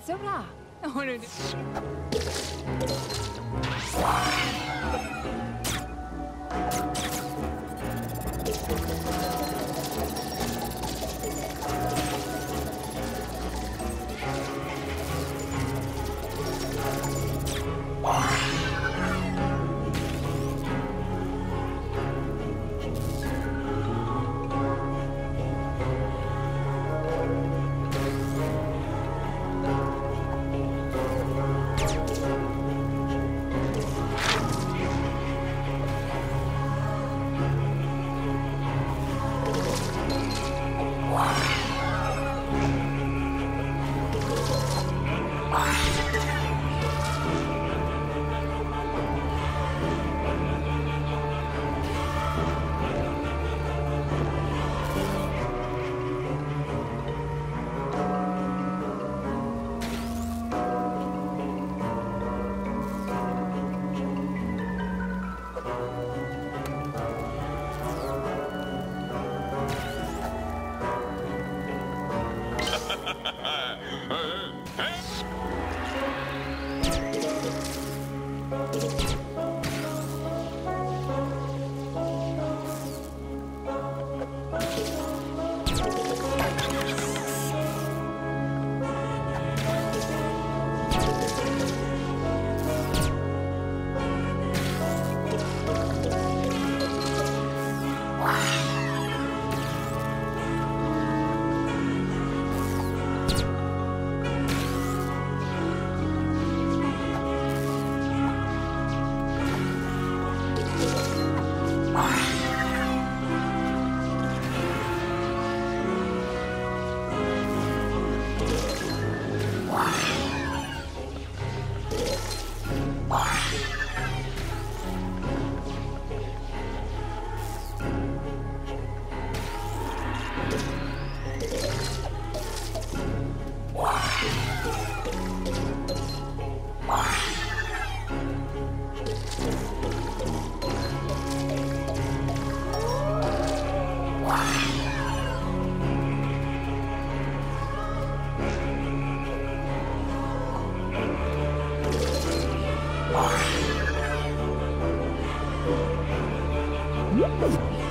Zobla. 오늘 oh, you Let's go.